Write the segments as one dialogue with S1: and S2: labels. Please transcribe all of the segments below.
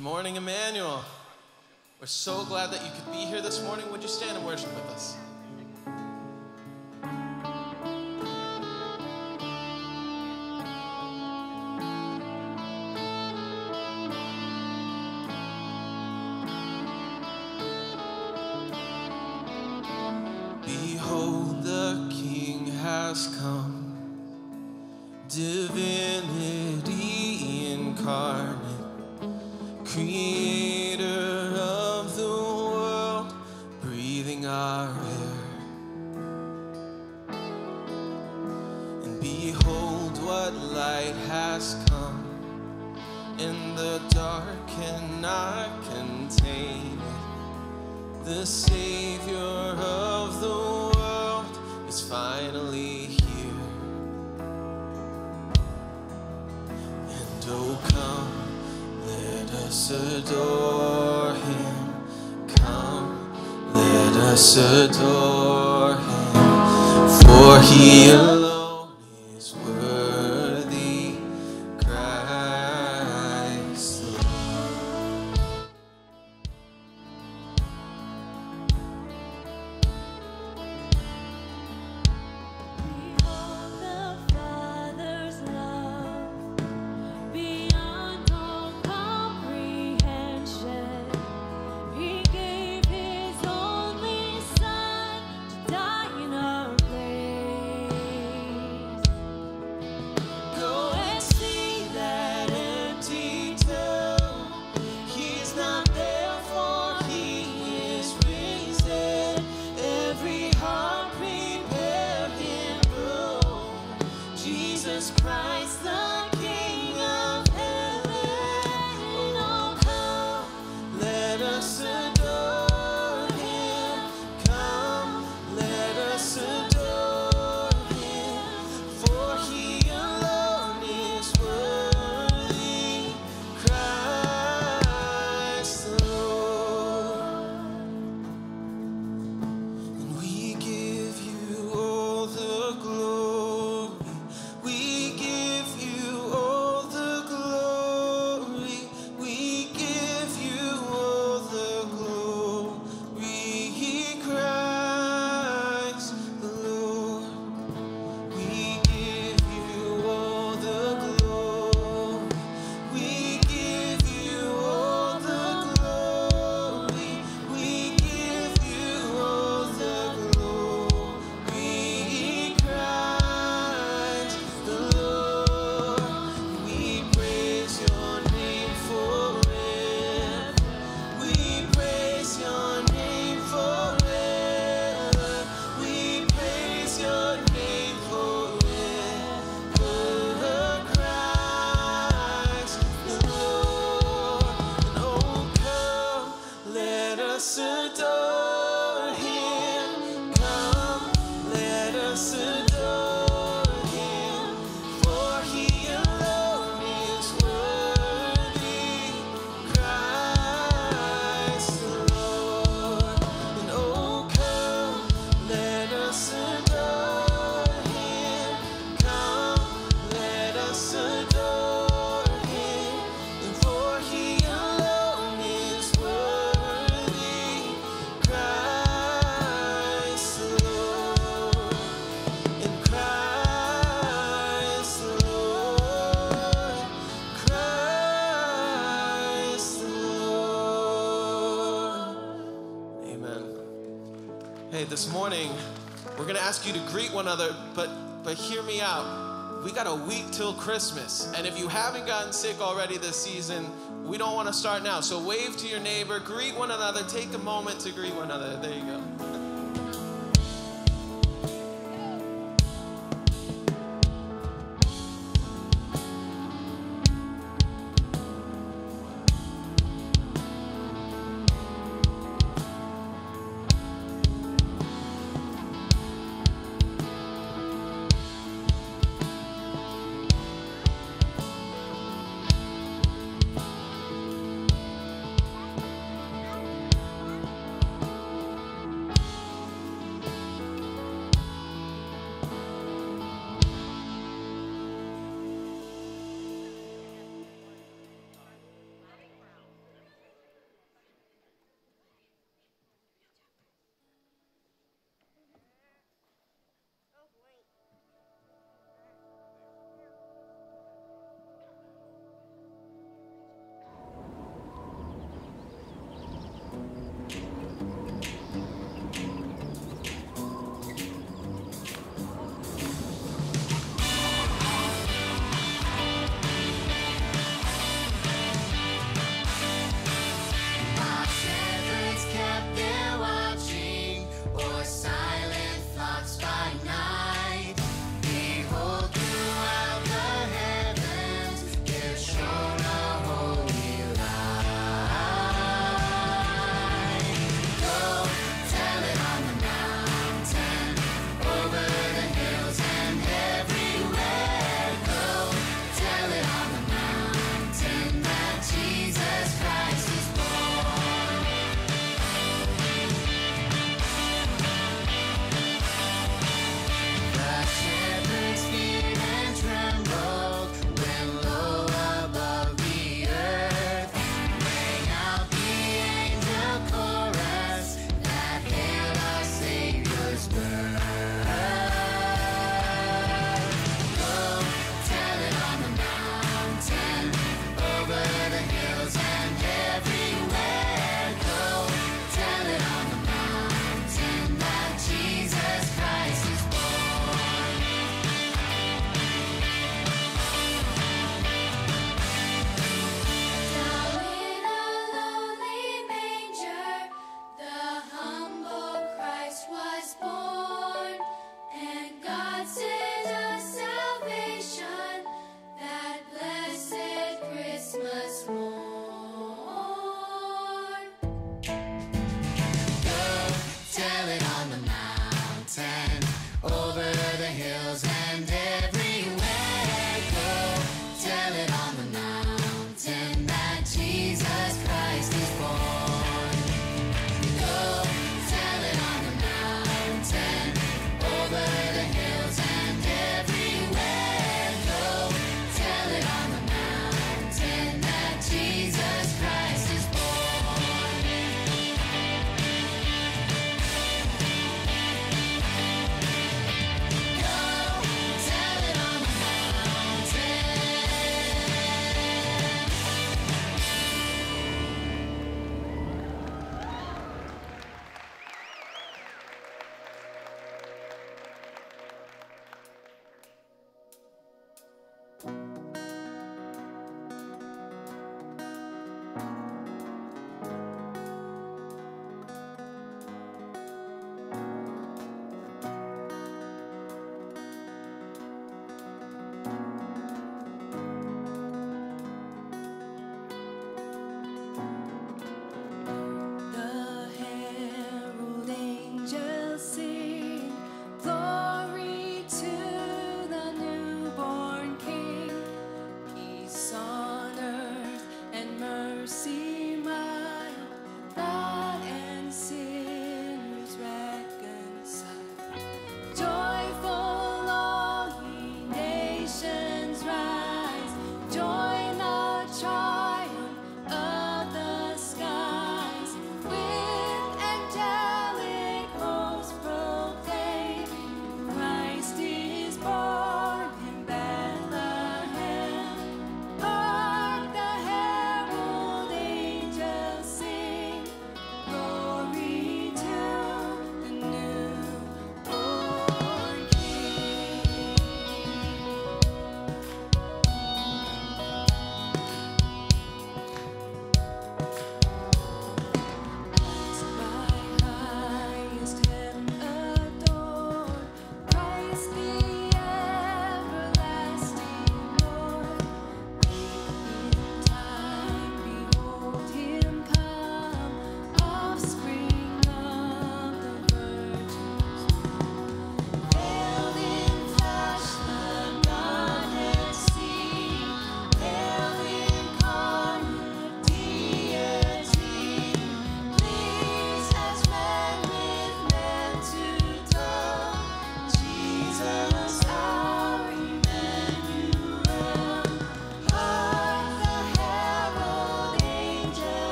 S1: Good morning, Immanuel. We're so glad that you could be here this morning. Would you stand and worship with us? sedate. ask you to greet one another, but but hear me out. We got a week till Christmas. And if you haven't gotten sick already this season, we don't want to start now. So wave to your neighbor, greet one another, take a moment to greet one another. There you go.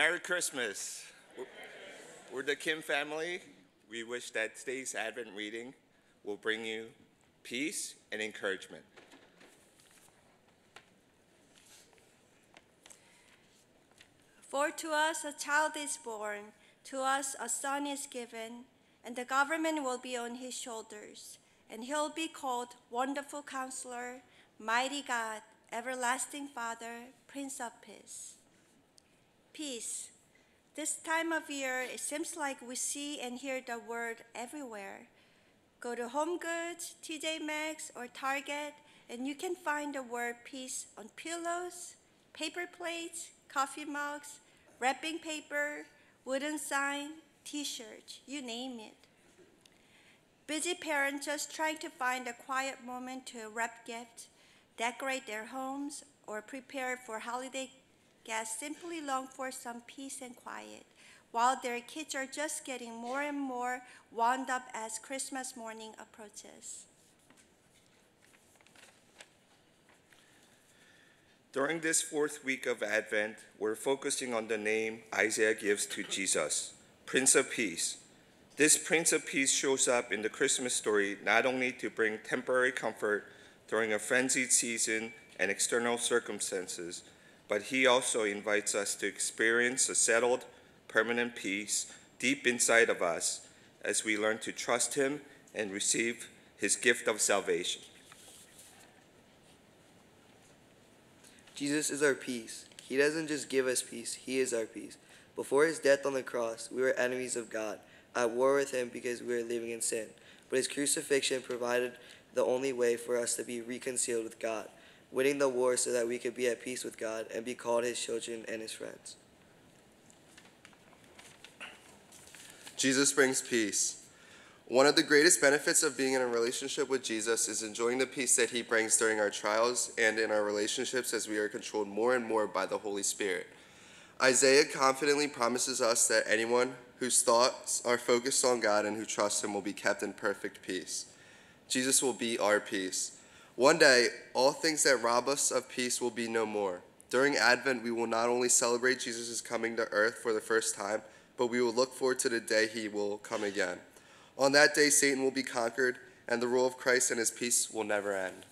S2: Merry Christmas. We're- the Kim family. We wish that today's Advent reading will bring you peace and encouragement.
S3: For to us a child is born, to us a son is given, and the government will be on his shoulders. And he'll be called Wonderful Counselor, Mighty God, Everlasting Father, Prince of Peace. Peace. This time of year, it seems like we see and hear the word everywhere. Go to Home Goods, TJ Maxx, or Target, and you can find the word peace on pillows, paper plates, coffee mugs, wrapping paper, wooden sign, t-shirts, you name it. Busy parents just trying to find a quiet moment to wrap gifts, decorate their homes, or prepare for holiday guests simply long for some peace and quiet, while their kids are just getting more and more wound up as Christmas morning approaches.
S2: During this fourth week of Advent, we're focusing on the name Isaiah gives to Jesus, Prince of Peace. This Prince of Peace shows up in the Christmas story not only to bring temporary comfort during a frenzied season and external circumstances, but he also invites us to experience a settled, permanent peace deep inside of us as we learn to trust him and receive his gift of salvation.
S4: Jesus is our peace. He doesn't just give us peace, He is our peace. Before His death on the cross, we were enemies of God, at war with Him because we were living in sin. But His crucifixion provided the only way for us to be reconciled with God, winning the war so that we could be at peace with God and be called His children and His friends.
S5: Jesus brings peace. One of the greatest benefits of being in a relationship with Jesus is enjoying the peace that he brings during our trials and in our relationships as we are controlled more and more by the Holy Spirit. Isaiah confidently promises us that anyone whose thoughts are focused on God and who trusts him will be kept in perfect peace. Jesus will be our peace. One day, all things that rob us of peace will be no more. During Advent, we will not only celebrate Jesus' coming to earth for the first time, but we will look forward to the day he will come again. On that day, Satan will be conquered, and the rule of Christ and his peace will never end.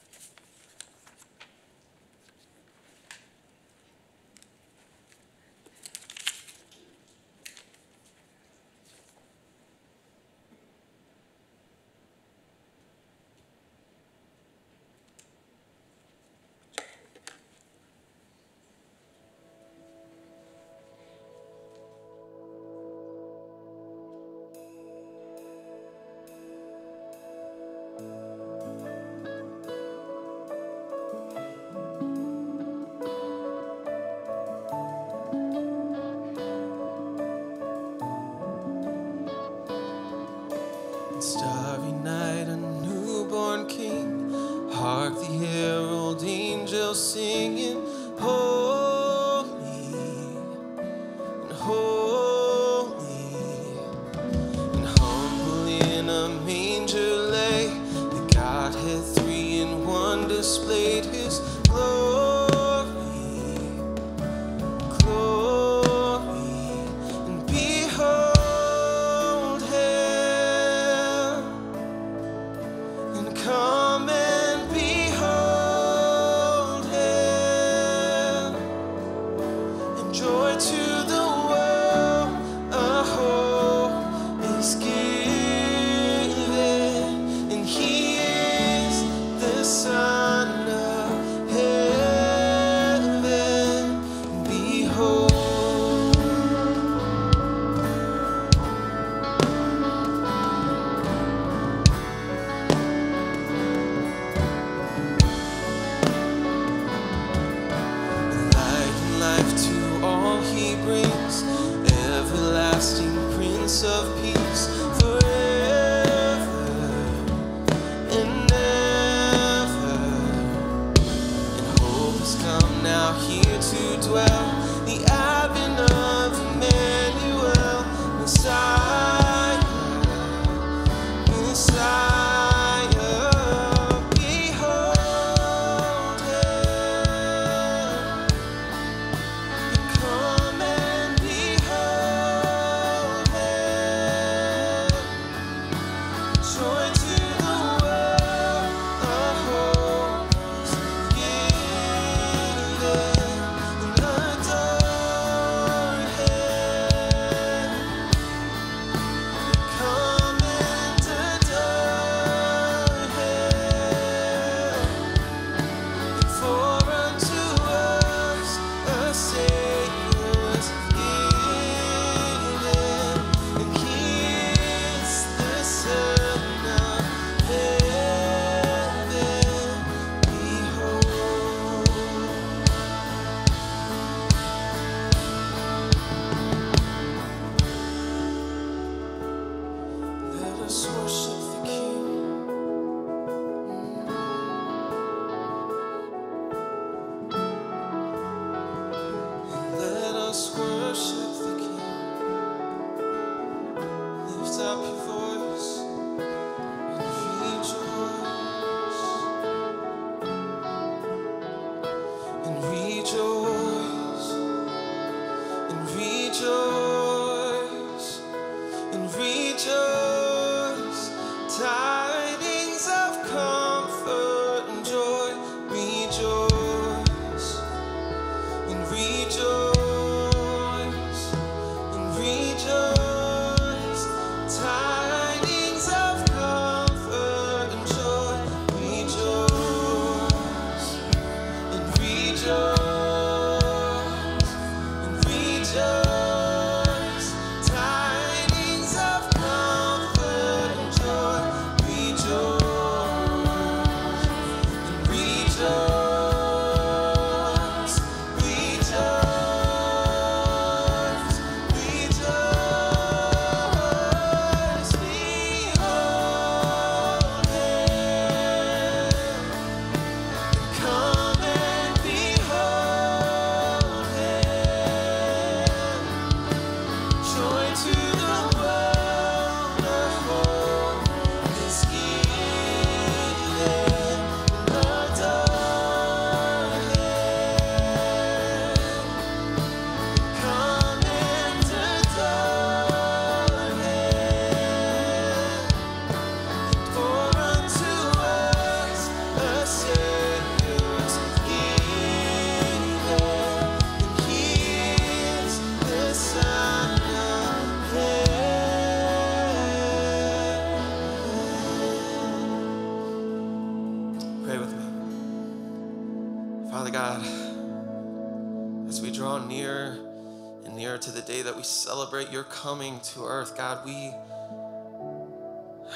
S1: To earth, God, we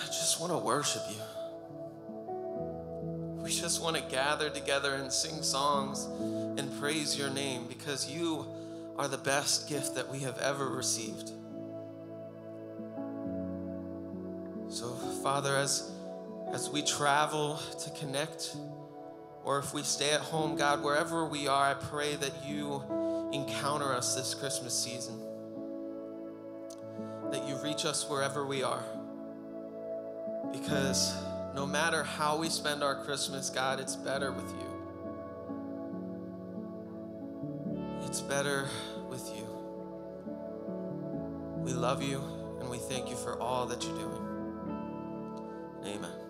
S1: just want to worship you. We just want to gather together and sing songs and praise your name because you are the best gift that we have ever received. So, Father, as, as we travel to connect, or if we stay at home, God, wherever we are, I pray that you encounter us this Christmas season. That you reach us wherever we are. Because no matter how we spend our Christmas, God, it's better with you. It's better with you. We love you and we thank you for all that you're doing. Amen.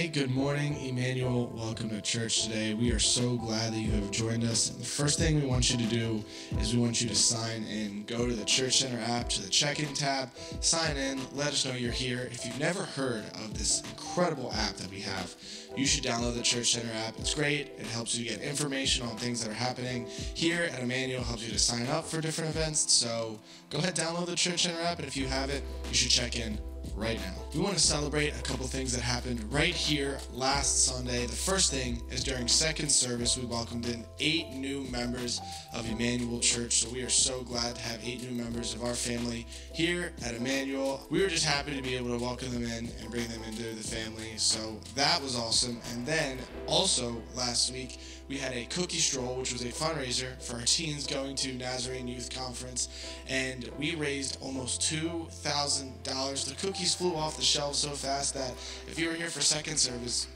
S6: Hey, good morning, Immanuel. Welcome to church today. We are so glad that you have joined us. The first thing we want you to do is we want you to sign in. Go to the Church Center app, to the check in tab, sign in, let us know you're here. If you've never heard of this incredible app that we have, you should download the Church Center app. It's great. It helps you get information on things that are happening here at Immanuel. Helps you to sign up for different events. So go ahead, download the Church Center app, and if you have it, you should check in right now. We want to celebrate a couple things that happened right here last Sunday. The first thing is during second service, we welcomed in eight new members of Immanuel Church. So we are so glad to have eight new members of our family here at Immanuel. We were just happy to be able to welcome them in and bring them into the family. So that was awesome. And then also last week, we had a cookie stroll, which was a fundraiser for our teens going to Nazarene Youth Conference, and we raised almost two thousand dollars. The cookies flew off the shelves so fast that if you were here for second service,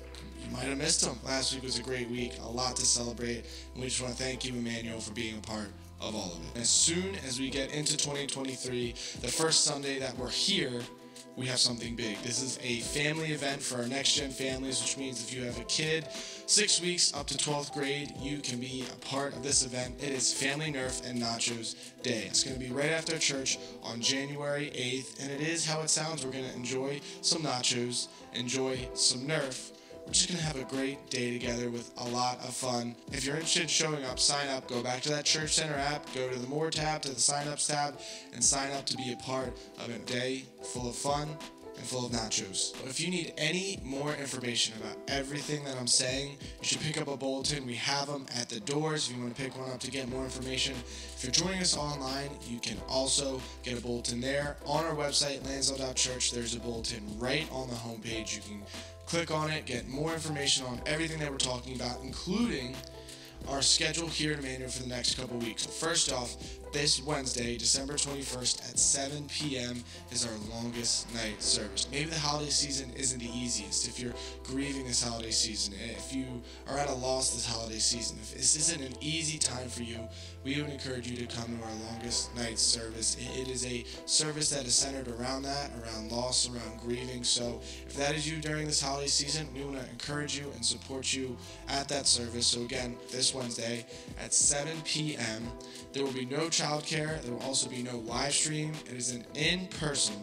S6: you might have missed them. Last week was a great week, a lot to celebrate, and we just want to thank you, Immanuel, for being a part of all of it. As soon as we get into 2023, the first Sunday that we're here, we have something big. This is a family event for our next gen families, which means if you have a kid six weeks up to 12th grade, you can be a part of this event. It is Family Nerf and Nachos Day. It's going to be right after church on January 8th, and it is how it sounds. We're going to enjoy some nachos, enjoy some Nerf. We're just going to have a great day together with a lot of fun. If you're interested in showing up, sign up. Go back to that Church Center app, go to the More tab, to the Sign Ups tab, and sign up to be a part of a day full of fun and full of nachos. If you need any more information about everything that I'm saying, you should pick up a bulletin. We have them at the doors if you want to pick one up to get more information. If you're joining us online, you can also get a bulletin there. On our website, lansdale.church, there's a bulletin right on the homepage. You can click on it, get more information on everything that we're talking about, including our schedule here in Immanuel for the next couple weeks. First off, this Wednesday, December 21st at 7 p.m. is our longest night service. Maybe the holiday season isn't the easiest. If you're grieving this holiday season, if you are at a loss this holiday season, if this isn't an easy time for you, we would encourage you to come to our longest night service. It is a service that is centered around that, around loss, around grieving. So if that is you during this holiday season, we want to encourage you and support you at that service. So again, this Wednesday at 7 p.m. There will be no childcare. There will also be no live stream. It is an in-person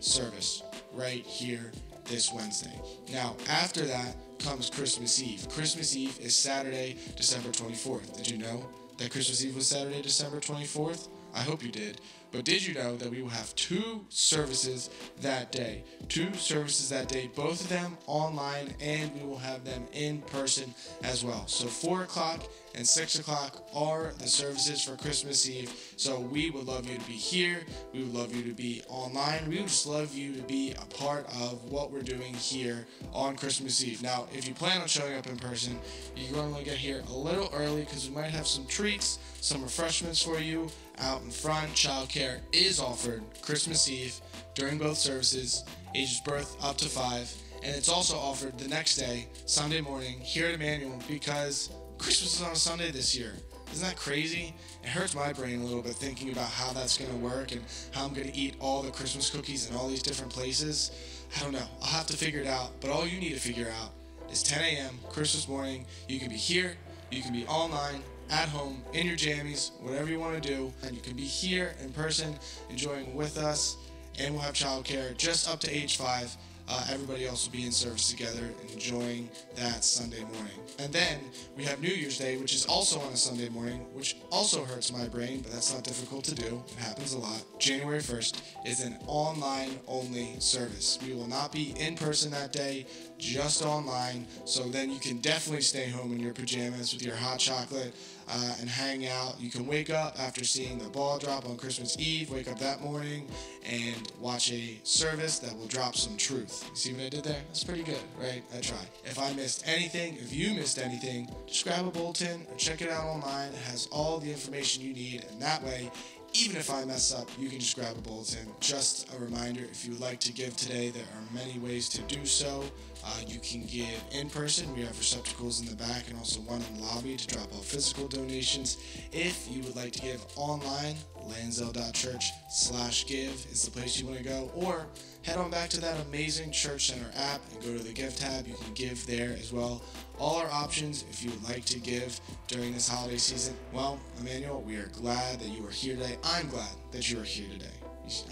S6: service right here this Wednesday. Now, after that comes Christmas Eve. Christmas Eve is Saturday, December 24th. Did you know that Christmas Eve was Saturday, December 24th? I hope you did. But did you know that we will have two services that day? Two services that day, both of them online, and we will have them in person as well. So 4 o'clock and 6 o'clock are the services for Christmas Eve. So we would love you to be here. We would love you to be online. We would just love you to be a part of what we're doing here on Christmas Eve. Now, if you plan on showing up in person, you're going to get here a little early because we might have some treats, some refreshments for you out in front. Childcare is offered Christmas Eve during both services, ages birth up to five. And it's also offered the next day, Sunday morning, here at Immanuel because Christmas is on a Sunday this year. Isn't that crazy? It hurts my brain a little bit thinking about how that's going to work and how I'm going to eat all the Christmas cookies in all these different places. I don't know. I'll have to figure it out. But all you need to figure out is 10 a.m. Christmas morning. You can be here, you can be online, at home, in your jammies, whatever you want to do. And you can be here in person, enjoying with us. And we'll have childcare just up to age five. Uh, everybody else will be in service together enjoying that Sunday morning. And then we have New Year's Day, which is also on a Sunday morning, which also hurts my brain, but that's not difficult to do. It happens a lot. January 1st is an online only service. We will not be in person that day, just online. So then you can definitely stay home in your pajamas with your hot chocolate uh, and hang out. You can wake up after seeing the ball drop on Christmas Eve, wake up that morning and watch a service that will drop some truth. See what I did there? That's pretty good, right? I tried. If I missed anything, if you missed anything, just grab a bulletin or check it out online. It has all the information you need, and that way, even if I mess up, you can just grab a bulletin. Just a reminder if you would like to give today, there are many ways to do so. Uh, you can give in person. We have receptacles in the back and also one in the lobby to drop off physical donations. If you would like to give online, lansdale.church slash give is the place you want to go. Or head on back to that amazing Church Center app and go to the Give tab. You can give there as well. All our options if you would like to give during this holiday season. Well, Immanuel, we are glad that you are here today. I'm glad that you are here today.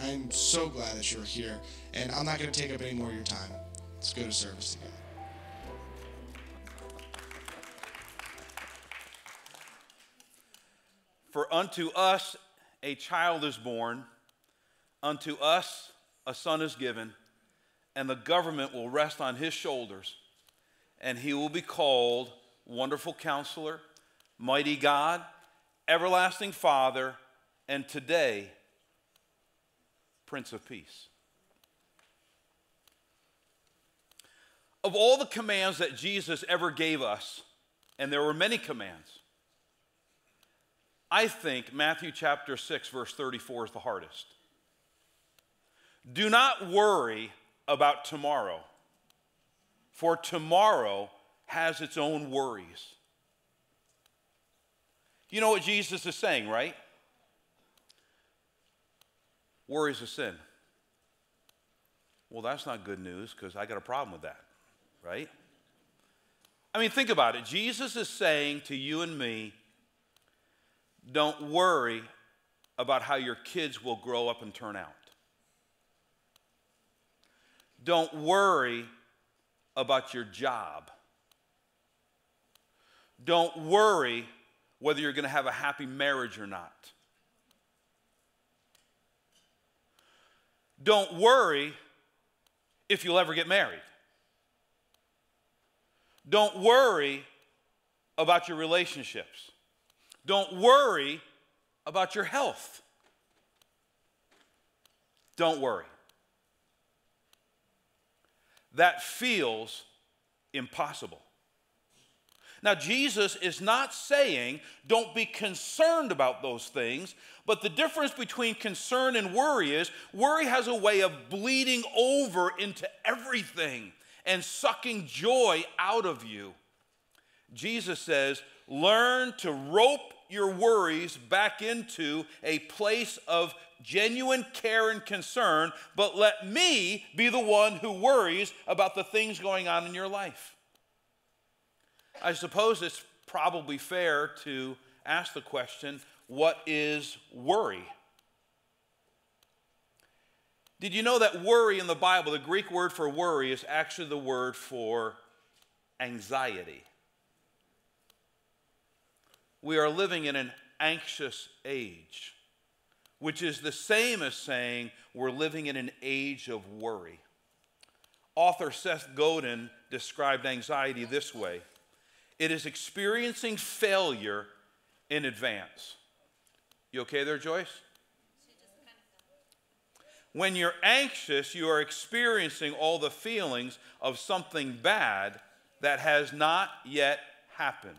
S6: I'm so glad that you're here, and I'm not going to take up any more of your time. Let's go to service together.
S7: For unto us a child is born, unto us a son is given, and the government will rest on his shoulders, and he will be called Wonderful Counselor, Mighty God, Everlasting Father, and today, Prince of Peace. Of all the commands that Jesus ever gave us, and there were many commands, I think Matthew chapter 6, verse 34 is the hardest. Do not worry about tomorrow, for tomorrow has its own worries. You know what Jesus is saying, right? Worry is a sin. Well, that's not good news because I got a problem with that, right? I mean, think about it. Jesus is saying to you and me, don't worry about how your kids will grow up and turn out. Don't worry about your job. Don't worry whether you're going to have a happy marriage or not. Don't worry if you'll ever get married. Don't worry about your relationships. Don't worry about your health. Don't worry. That feels impossible. Now, Jesus is not saying don't be concerned about those things, but the difference between concern and worry is worry has a way of bleeding over into everything and sucking joy out of you. Jesus says, learn to rope your worries back into a place of genuine care and concern, but let me be the one who worries about the things going on in your life. I suppose it's probably fair to ask the question what is worry? Did you know that worry in the Bible, the Greek word for worry, is actually the word for anxiety? We are living in an anxious age, which is the same as saying we're living in an age of worry. Author Seth Godin described anxiety this way it is experiencing failure in advance. You okay there, Joyce? When you're anxious, you are experiencing all the feelings of something bad that has not yet happened.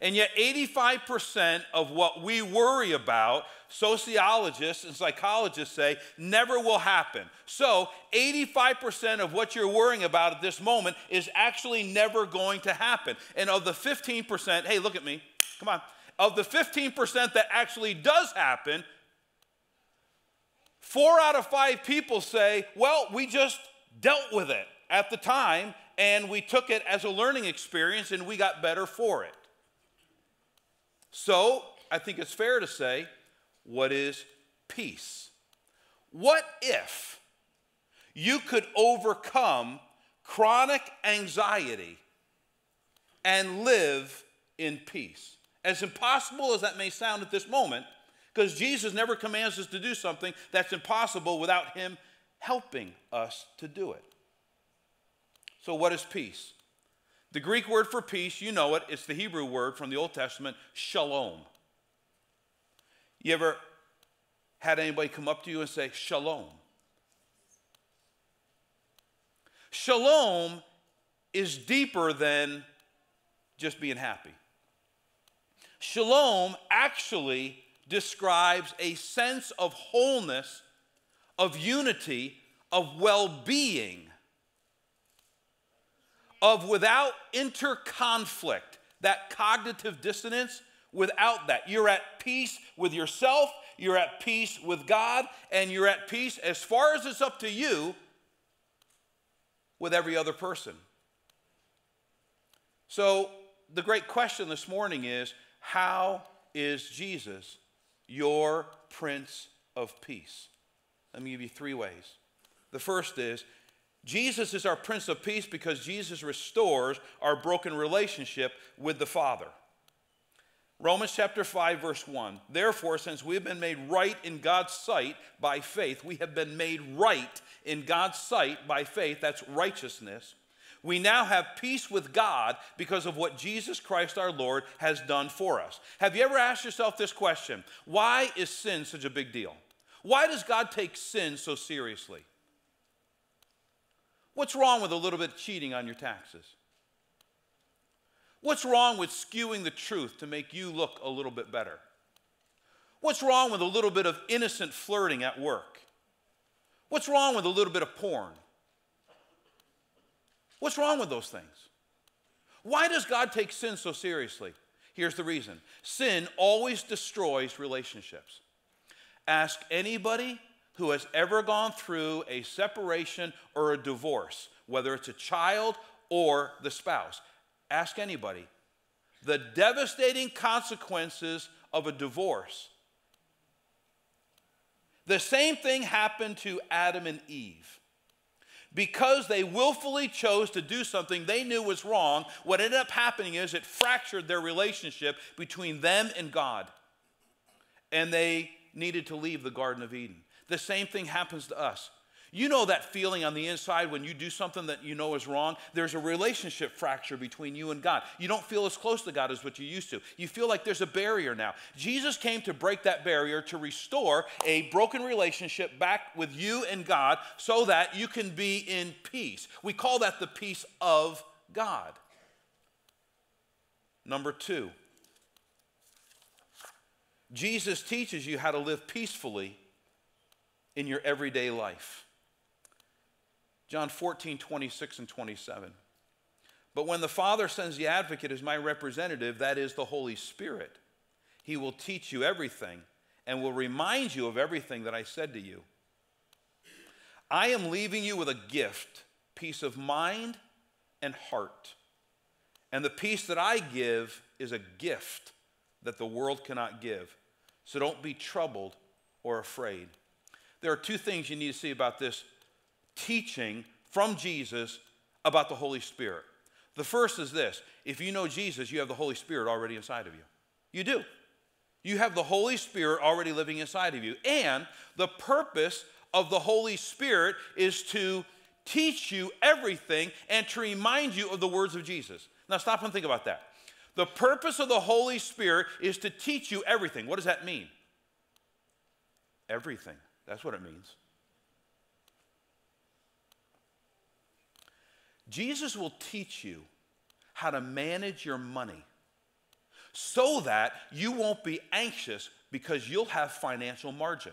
S7: And yet, 85% of what we worry about, sociologists and psychologists say, never will happen. So, 85% of what you're worrying about at this moment is actually never going to happen. And of the 15%, hey, look at me, come on. Of the 15% that actually does happen, four out of five people say, well, we just dealt with it at the time and we took it as a learning experience and we got better for it. So I think it's fair to say, what is peace? What if you could overcome chronic anxiety and live in peace? As impossible as that may sound at this moment, because Jesus never commands us to do something that's impossible without Him helping us to do it. So, what is peace? The Greek word for peace, you know it, it's the Hebrew word from the Old Testament, shalom. You ever had anybody come up to you and say, shalom? Shalom is deeper than just being happy. Shalom actually describes a sense of wholeness, of unity, of well being of without interconflict, that cognitive dissonance, without that. You're at peace with yourself, you're at peace with God, and you're at peace as far as it's up to you with every other person. So, the great question this morning is how is Jesus your Prince of Peace? Let me give you three ways. The first is Jesus is our Prince of Peace because Jesus restores our broken relationship with the Father. Romans chapter 5, verse 1. Therefore, since we have been made right in God's sight by faith, we have been made right in God's sight by faith, that's righteousness. We now have peace with God because of what Jesus Christ our Lord has done for us. Have you ever asked yourself this question? Why is sin such a big deal? Why does God take sin so seriously? What's wrong with a little bit of cheating on your taxes? What's wrong with skewing the truth to make you look a little bit better? What's wrong with a little bit of innocent flirting at work? What's wrong with a little bit of porn? What's wrong with those things? Why does God take sin so seriously? Here's the reason sin always destroys relationships. Ask anybody who has ever gone through a separation or a divorce, whether it's a child or the spouse. Ask anybody. The devastating consequences of a divorce. The same thing happened to Adam and Eve. Because they willfully chose to do something they knew was wrong, what ended up happening is it fractured their relationship between them and God. And they needed to leave the Garden of Eden. The same thing happens to us. You know that feeling on the inside when you do something that you know is wrong? There's a relationship fracture between you and God. You don't feel as close to God as what you used to. You feel like there's a barrier now. Jesus came to break that barrier, to restore a broken relationship back with you and God so that you can be in peace. We call that the peace of God. Number two, Jesus teaches you how to live peacefully in your everyday life. John 14, 26 and 27. But when the Father sends the advocate as my representative, that is the Holy Spirit, he will teach you everything and will remind you of everything that I said to you. I am leaving you with a gift, peace of mind and heart. And the peace that I give is a gift that the world cannot give. So don't be troubled or afraid. There are two things you need to see about this teaching from Jesus about the Holy Spirit. The first is this if you know Jesus, you have the Holy Spirit already inside of you. You do. You have the Holy Spirit already living inside of you. And the purpose of the Holy Spirit is to teach you everything and to remind you of the words of Jesus. Now, stop and think about that. The purpose of the Holy Spirit is to teach you everything. What does that mean? Everything. That's what it means. Jesus will teach you how to manage your money so that you won't be anxious because you'll have financial margin.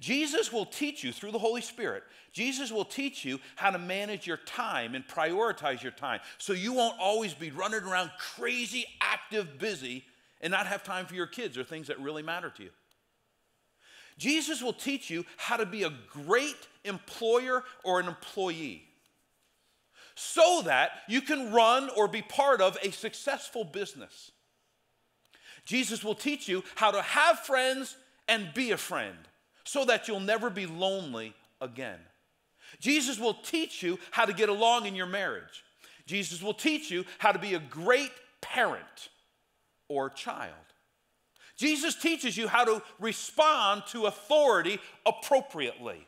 S7: Jesus will teach you through the Holy Spirit. Jesus will teach you how to manage your time and prioritize your time so you won't always be running around crazy, active, busy, and not have time for your kids or things that really matter to you. Jesus will teach you how to be a great employer or an employee so that you can run or be part of a successful business. Jesus will teach you how to have friends and be a friend so that you'll never be lonely again. Jesus will teach you how to get along in your marriage. Jesus will teach you how to be a great parent or child. Jesus teaches you how to respond to authority appropriately.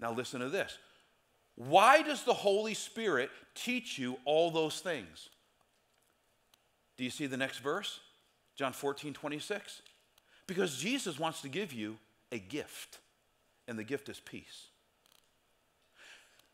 S7: Now, listen to this why does the Holy Spirit teach you all those things? Do you see the next verse? John 14, 26. Because Jesus wants to give you a gift, and the gift is peace.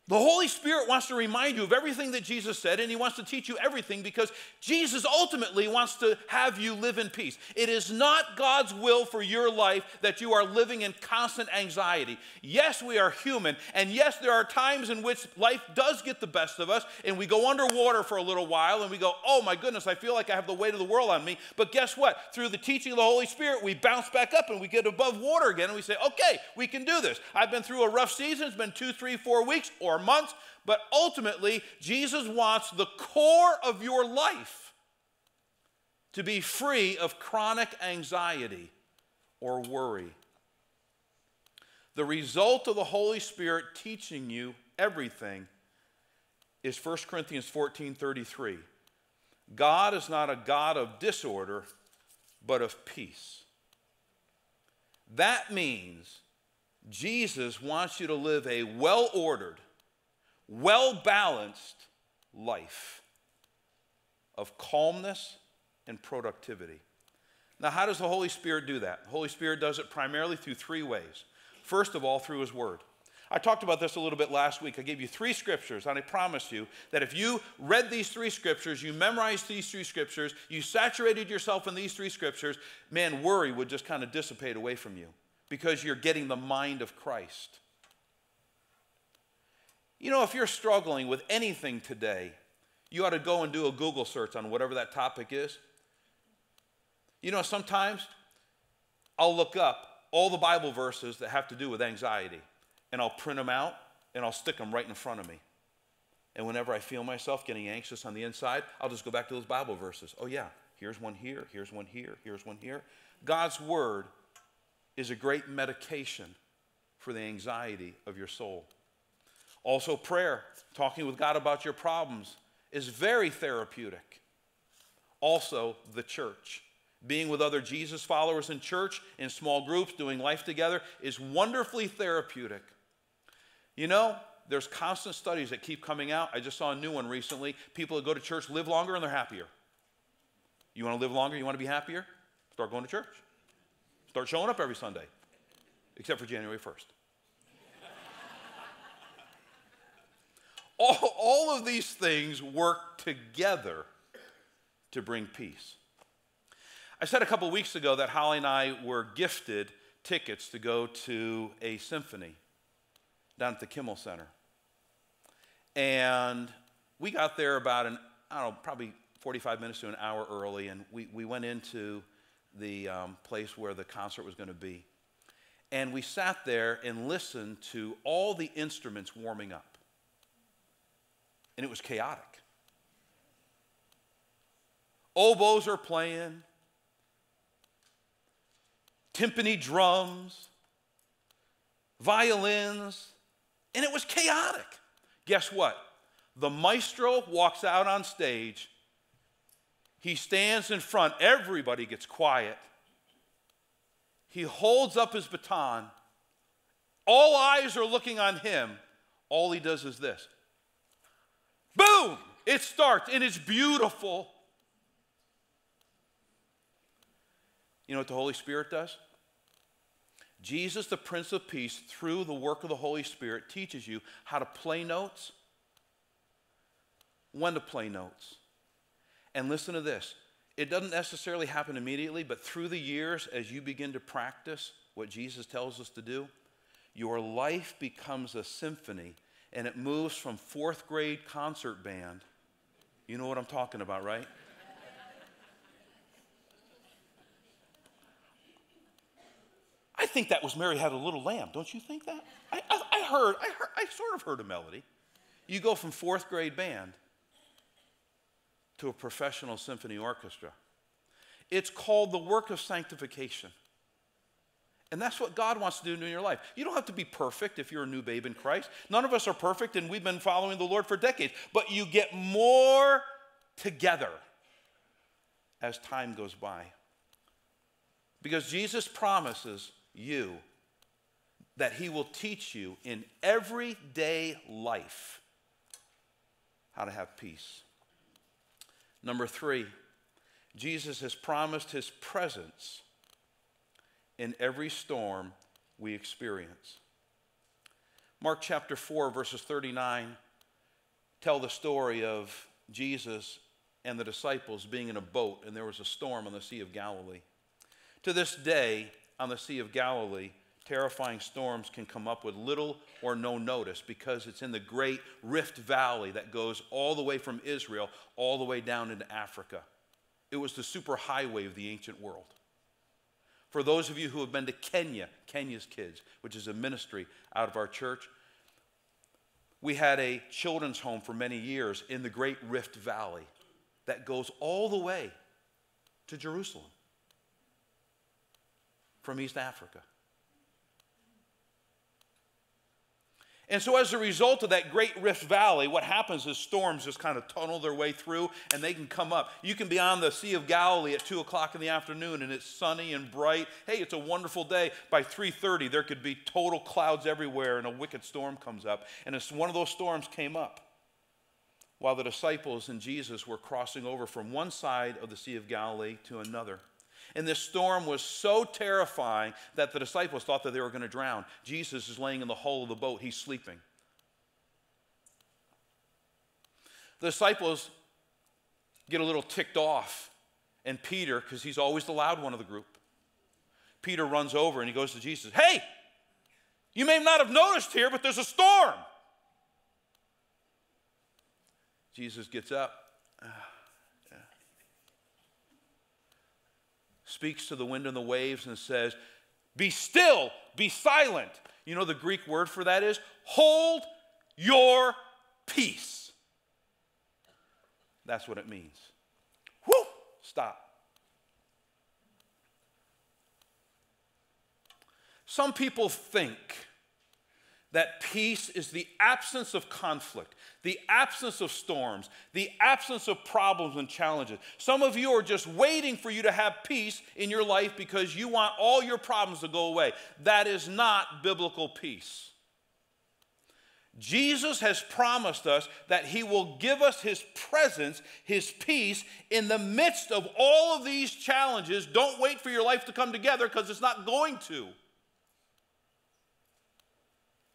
S7: The Holy Spirit wants to remind you of everything that Jesus said, and He wants to teach you everything because Jesus ultimately wants to have you live in peace. It is not God's will for your life that you are living in constant anxiety. Yes, we are human, and yes, there are times in which life does get the best of us, and we go underwater for a little while, and we go, Oh my goodness, I feel like I have the weight of the world on me. But guess what? Through the teaching of the Holy Spirit, we bounce back up and we get above water again, and we say, Okay, we can do this. I've been through a rough season, it's been two, three, four weeks, or months, but ultimately, Jesus wants the core of your life to be free of chronic anxiety or worry. The result of the Holy Spirit teaching you everything is 1 Corinthians 14 33. God is not a God of disorder, but of peace. That means Jesus wants you to live a well ordered, well balanced life of calmness and productivity. Now, how does the Holy Spirit do that? The Holy Spirit does it primarily through three ways. First of all, through His Word. I talked about this a little bit last week. I gave you three scriptures, and I promise you that if you read these three scriptures, you memorized these three scriptures, you saturated yourself in these three scriptures, man, worry would just kind of dissipate away from you because you're getting the mind of Christ. You know, if you're struggling with anything today, you ought to go and do a Google search on whatever that topic is. You know, sometimes I'll look up all the Bible verses that have to do with anxiety, and I'll print them out and I'll stick them right in front of me. And whenever I feel myself getting anxious on the inside, I'll just go back to those Bible verses. Oh, yeah, here's one here, here's one here, here's one here. God's Word is a great medication for the anxiety of your soul. Also, prayer, talking with God about your problems, is very therapeutic. Also, the church. Being with other Jesus followers in church, in small groups, doing life together is wonderfully therapeutic. You know, there's constant studies that keep coming out. I just saw a new one recently. People that go to church live longer and they're happier. You want to live longer? You want to be happier? Start going to church. Start showing up every Sunday, except for January 1st. All, all of these things work together to bring peace. I said a couple weeks ago that Holly and I were gifted tickets to go to a symphony down at the Kimmel Center. And we got there about an, I don't know, probably 45 minutes to an hour early, and we, we went into the um, place where the concert was going to be. And we sat there and listened to all the instruments warming up. And it was chaotic. Oboes are playing, timpani drums, violins, and it was chaotic. Guess what? The maestro walks out on stage. He stands in front. Everybody gets quiet. He holds up his baton. All eyes are looking on him. All he does is this boom! It starts, and it's beautiful. You know what the Holy Spirit does? Jesus, the Prince of Peace, through the work of the Holy Spirit, teaches you how to play notes, when to play notes. And listen to this it doesn't necessarily happen immediately, but through the years, as you begin to practice what Jesus tells us to do, your life becomes a symphony and it moves from fourth grade concert band. You know what I'm talking about, right? I think that was Mary Had a Little Lamb. Don't you think that? I, I, I, heard, I heard, I sort of heard a melody. You go from fourth grade band to a professional symphony orchestra. It's called the work of sanctification. And that's what God wants to do in your life. You don't have to be perfect if you're a new babe in Christ. None of us are perfect, and we've been following the Lord for decades. But you get more together as time goes by. Because Jesus promises you that He will teach you in everyday life how to have peace. Number three, Jesus has promised His presence in every storm we experience. Mark chapter 4, verses 39 tell the story of Jesus and the disciples being in a boat, and there was a storm on the Sea of Galilee. To this day, on the Sea of Galilee, terrifying storms can come up with little or no notice because it's in the great Rift Valley that goes all the way from Israel all the way down into Africa. It was the superhighway of the ancient world. For those of you who have been to Kenya, Kenya's Kids, which is a ministry out of our church, we had a children's home for many years in the Great Rift Valley that goes all the way to Jerusalem from East Africa. And so, as a result of that great Rift Valley, what happens is storms just kind of tunnel their way through and they can come up. You can be on the Sea of Galilee at 2 o'clock in the afternoon and it's sunny and bright. Hey, it's a wonderful day. By 3.30, there could be total clouds everywhere and a wicked storm comes up. And it's one of those storms came up while the disciples and Jesus were crossing over from one side of the Sea of Galilee to another. And this storm was so terrifying that the disciples thought that they were going to drown. Jesus is laying in the hull of the boat, he's sleeping. The disciples get a little ticked off, and Peter, because he's always the loud one of the group, Peter runs over and he goes to Jesus, Hey, you may not have noticed here, but there's a storm. Jesus gets up, speaks to the wind and the waves, and says, Be still, be silent. You know the Greek word for that is hold your peace. That's what it means. Whew, stop. Some people think that peace is the absence of conflict, the absence of storms, the absence of problems and challenges. Some of you are just waiting for you to have peace in your life because you want all your problems to go away. That is not biblical peace. Jesus has promised us that He will give us His presence, His peace in the midst of all of these challenges. Don't wait for your life to come together because it's not going to.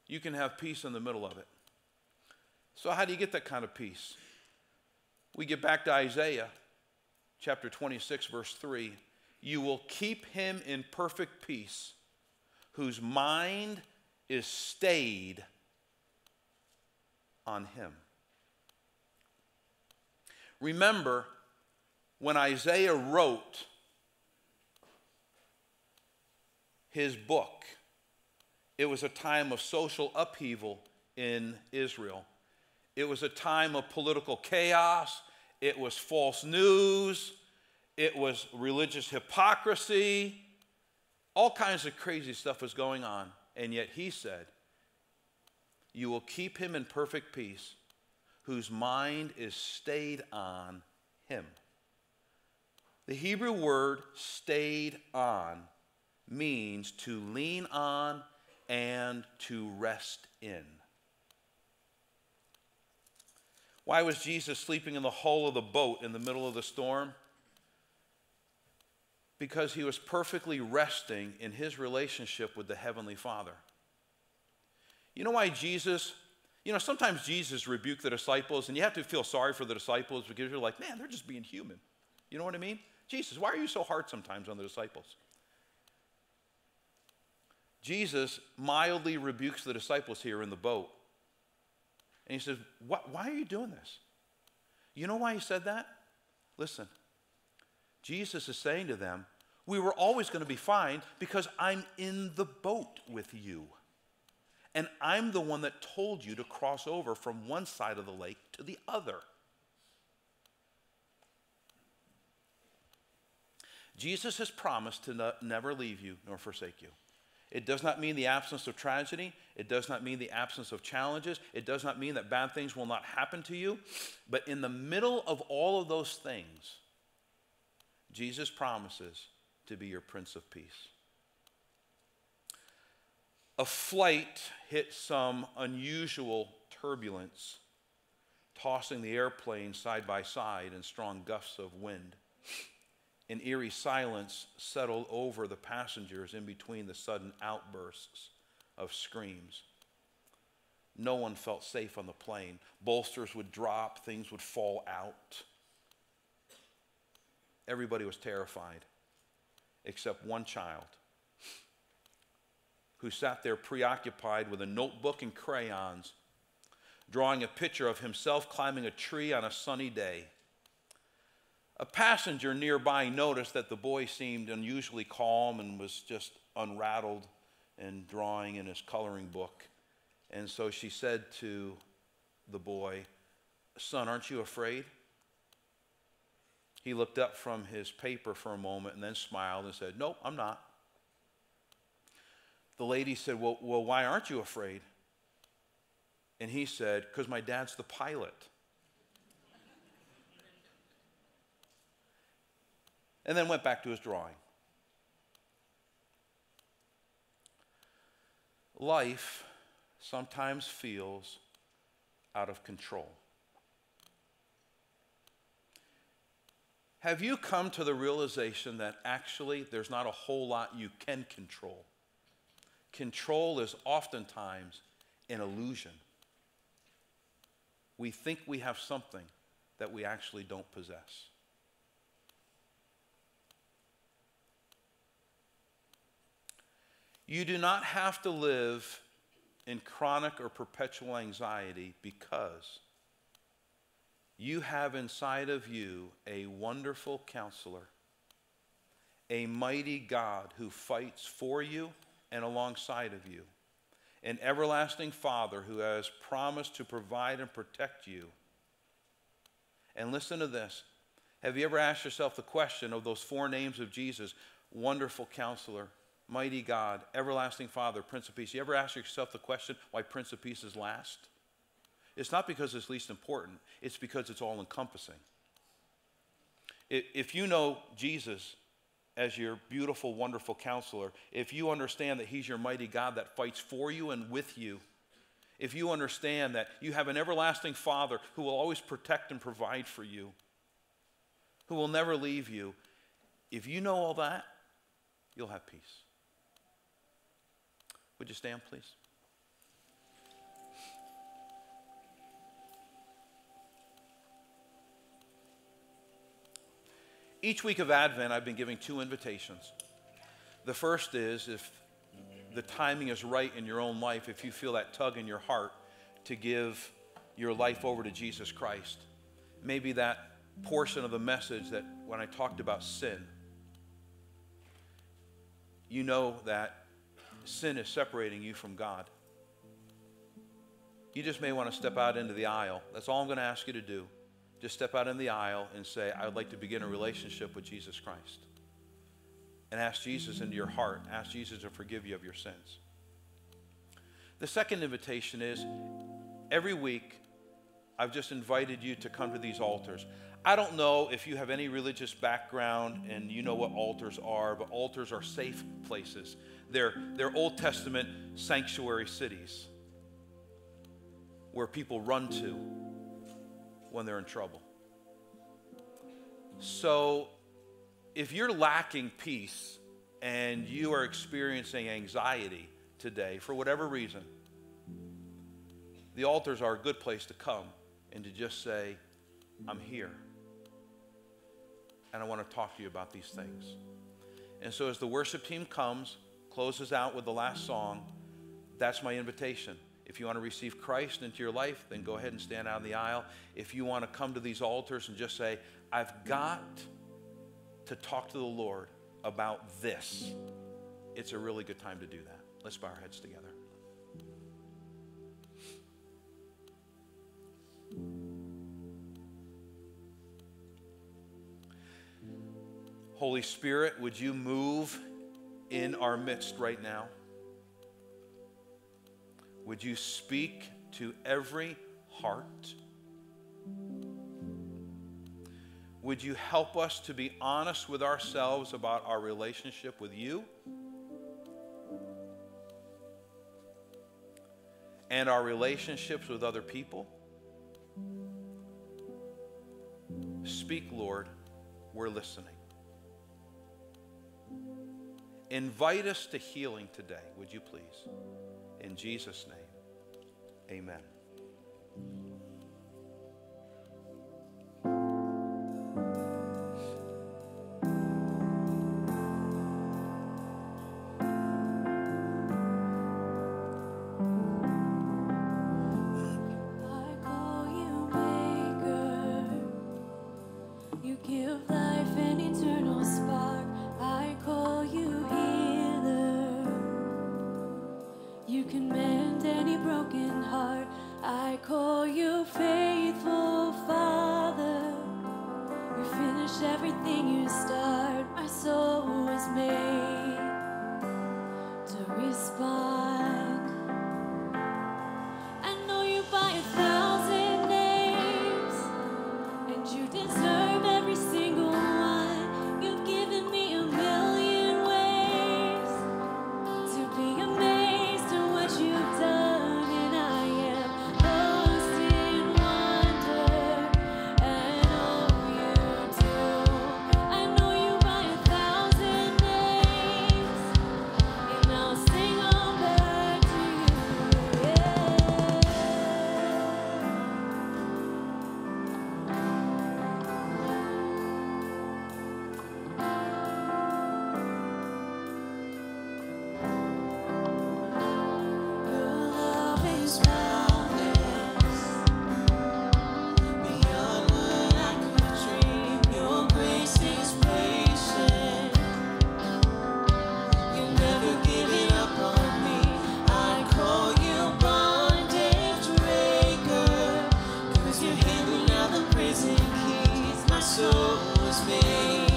S7: You can have peace in the middle of it. So, how do you get that kind of peace? We get back to Isaiah chapter 26, verse 3. You will keep him in perfect peace, whose mind is stayed on him. Remember, when Isaiah wrote his book, it was a time of social upheaval in Israel. It was a time of political chaos. It was false news. It was religious hypocrisy. All kinds of crazy stuff was going on. And yet he said, You will keep him in perfect peace, whose mind is stayed on him. The Hebrew word stayed on means to lean on and to rest in. Why was Jesus sleeping in the hull of the boat in the middle of the storm? Because he was perfectly resting in his relationship with the Heavenly Father. You know why Jesus, you know, sometimes Jesus rebuked the disciples, and you have to feel sorry for the disciples because you're like, man, they're just being human. You know what I mean? Jesus, why are you so hard sometimes on the disciples? Jesus mildly rebukes the disciples here in the boat. And he says, Why are you doing this? You know why he said that? Listen, Jesus is saying to them, We were always going to be fine because I'm in the boat with you. And I'm the one that told you to cross over from one side of the lake to the other. Jesus has promised to never leave you nor forsake you. It does not mean the absence of tragedy. It does not mean the absence of challenges. It does not mean that bad things will not happen to you. But in the middle of all of those things, Jesus promises to be your Prince of Peace. A flight hit some unusual turbulence, tossing the airplane side by side in strong gusts of wind. An eerie silence settled over the passengers in between the sudden outbursts of screams. No one felt safe on the plane. Bolsters would drop, things would fall out. Everybody was terrified, except one child who sat there preoccupied with a notebook and crayons, drawing a picture of himself climbing a tree on a sunny day. A passenger nearby noticed that the boy seemed unusually calm and was just unrattled and drawing in his coloring book. And so she said to the boy, Son, aren't you afraid? He looked up from his paper for a moment and then smiled and said, Nope, I'm not. The lady said, Well, well why aren't you afraid? And he said, Because my dad's the pilot. And then went back to his drawing. Life sometimes feels out of control. Have you come to the realization that actually there's not a whole lot you can control? Control is oftentimes an illusion. We think we have something that we actually don't possess. You do not have to live in chronic or perpetual anxiety because you have inside of you a wonderful counselor, a mighty God who fights for you and alongside of you, an everlasting Father who has promised to provide and protect you. And listen to this. Have you ever asked yourself the question of those four names of Jesus wonderful counselor, mighty God, everlasting Father, Prince of Peace? You ever ask yourself the question why Prince of Peace is last? It's not because it's least important, it's because it's all encompassing. If you know Jesus as your beautiful, wonderful counselor, if you understand that He's your mighty God that fights for you and with you, if you understand that you have an everlasting Father who will always protect and provide for you, who will never leave you, if you know all that, you'll have peace. Would you stand, please? Each week of Advent, I've been giving two invitations. The first is if the timing is right in your own life, if you feel that tug in your heart to give your life over to Jesus Christ, maybe that portion of the message that when I talked about sin, you know that sin is separating you from God. You just may want to step out into the aisle. That's all I'm going to ask you to do. Just step out in the aisle and say, I would like to begin a relationship with Jesus Christ. And ask Jesus into your heart. Ask Jesus to forgive you of your sins. The second invitation is every week, I've just invited you to come to these altars. I don't know if you have any religious background and you know what altars are, but altars are safe places. They're, they're Old Testament sanctuary cities where people run to when they're in trouble. So, if you're lacking peace and you are experiencing anxiety today for whatever reason, the altars are a good place to come and to just say, I'm here. And I want to talk to you about these things. And so, as the worship team comes, closes out with the last song, that's my invitation. If you want to receive Christ into your life, then go ahead and stand out in the aisle. If you want to come to these altars and just say, I've got to talk to the Lord about this, it's a really good time to do that. Let's bow our heads together. Holy Spirit, would you move in our midst right now? Would you speak to every heart? Would you help us to be honest with ourselves about our relationship with you and our relationships with other people? Speak, Lord, we're listening. Invite us to healing today, would you please? In Jesus' name, amen.
S8: me.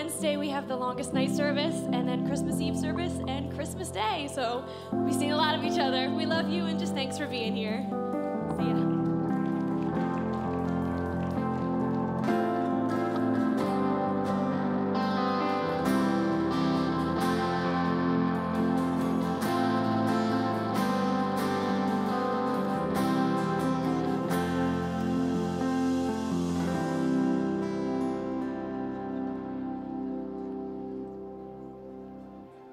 S8: Wednesday. We have the longest night service, and then Christmas Eve service, and Christmas Day. So we see a lot of each other. We love you, and just thanks for being here.